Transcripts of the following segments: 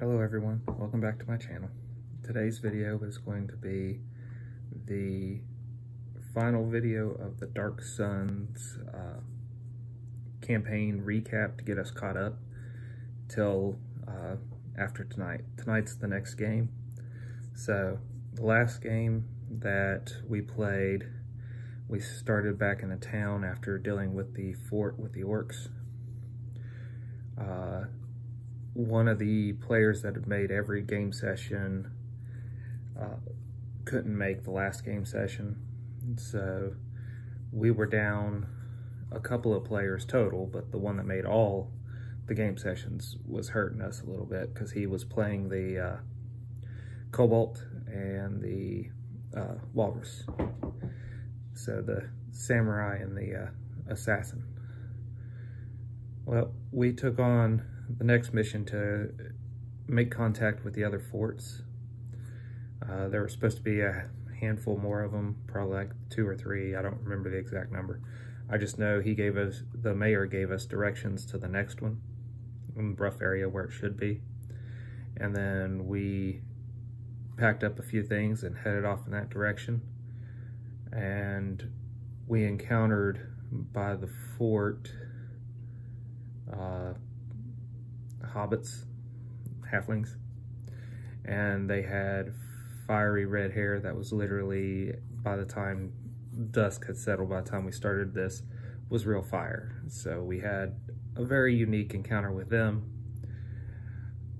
Hello everyone, welcome back to my channel. Today's video is going to be the final video of the Dark Suns uh, campaign recap to get us caught up till uh, after tonight. Tonight's the next game. So the last game that we played, we started back in the town after dealing with the fort with the orcs. Uh, one of the players that had made every game session uh, couldn't make the last game session. So we were down a couple of players total, but the one that made all the game sessions was hurting us a little bit because he was playing the uh, Kobold and the uh, Walrus. So the Samurai and the uh, Assassin. Well, we took on the next mission to make contact with the other forts. Uh, there were supposed to be a handful more of them, probably like two or three. I don't remember the exact number. I just know he gave us, the mayor gave us directions to the next one in the rough area where it should be. And then we packed up a few things and headed off in that direction. And we encountered by the fort uh, hobbits, halflings, and they had fiery red hair that was literally, by the time dusk had settled, by the time we started this, was real fire. So we had a very unique encounter with them.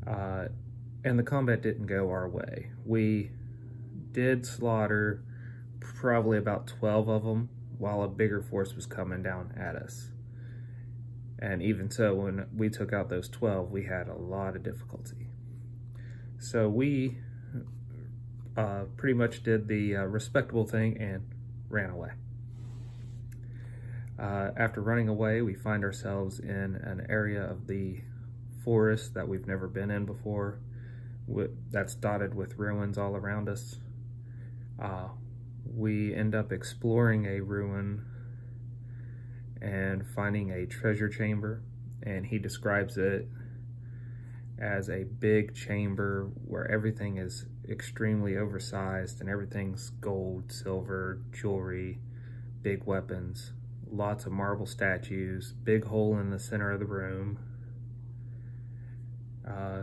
Uh, and the combat didn't go our way. We did slaughter probably about 12 of them while a bigger force was coming down at us. And even so, when we took out those 12, we had a lot of difficulty. So we uh, pretty much did the uh, respectable thing and ran away. Uh, after running away, we find ourselves in an area of the forest that we've never been in before. That's dotted with ruins all around us. Uh, we end up exploring a ruin and finding a treasure chamber and he describes it as a big chamber where everything is extremely oversized and everything's gold, silver, jewelry, big weapons, lots of marble statues, big hole in the center of the room. Uh,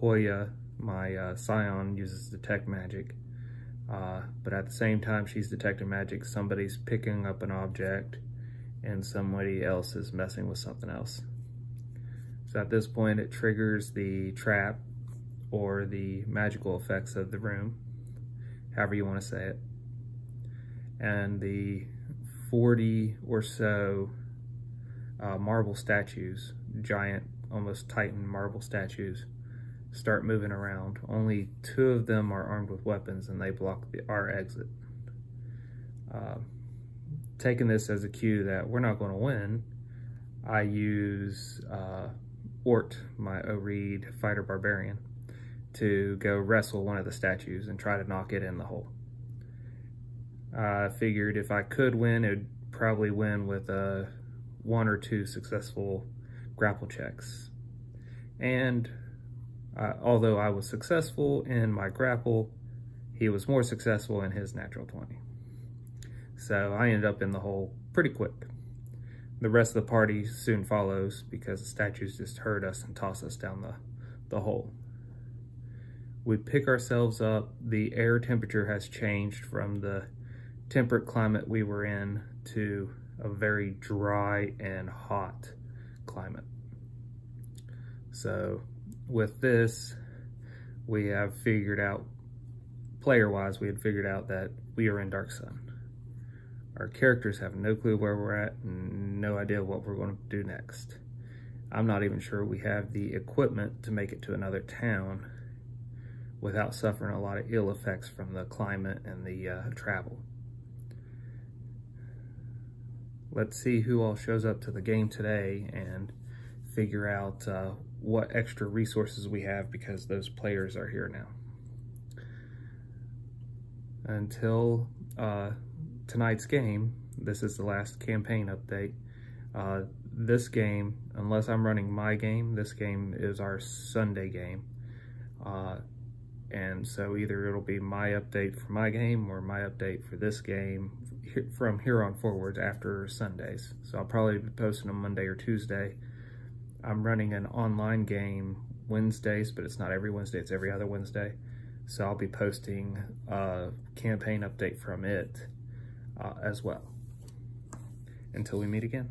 Hoya, my uh, scion, uses detect magic uh, but at the same time she's detecting magic, somebody's picking up an object and somebody else is messing with something else. So at this point it triggers the trap or the magical effects of the room, however you want to say it. And the 40 or so uh, marble statues, giant, almost titan marble statues, start moving around. Only two of them are armed with weapons and they block the, our exit. Uh, taking this as a cue that we're not going to win, I use uh, Ort, my Oread fighter barbarian, to go wrestle one of the statues and try to knock it in the hole. I figured if I could win, it would probably win with uh, one or two successful grapple checks. And uh, although I was successful in my grapple, he was more successful in his natural 20. So I ended up in the hole pretty quick. The rest of the party soon follows because the statues just hurt us and toss us down the, the hole. We pick ourselves up. The air temperature has changed from the temperate climate we were in to a very dry and hot climate. So with this, we have figured out, player-wise, we had figured out that we are in Dark Sun. Our characters have no clue where we're at no idea what we're going to do next. I'm not even sure we have the equipment to make it to another town without suffering a lot of ill effects from the climate and the uh, travel. Let's see who all shows up to the game today and figure out uh, what extra resources we have because those players are here now. Until uh, tonight's game, this is the last campaign update. Uh, this game, unless I'm running my game, this game is our Sunday game. Uh, and so either it'll be my update for my game or my update for this game from here on forwards after Sundays. So I'll probably be posting on Monday or Tuesday. I'm running an online game Wednesdays, but it's not every Wednesday, it's every other Wednesday. So I'll be posting a campaign update from it uh, as well. Until we meet again.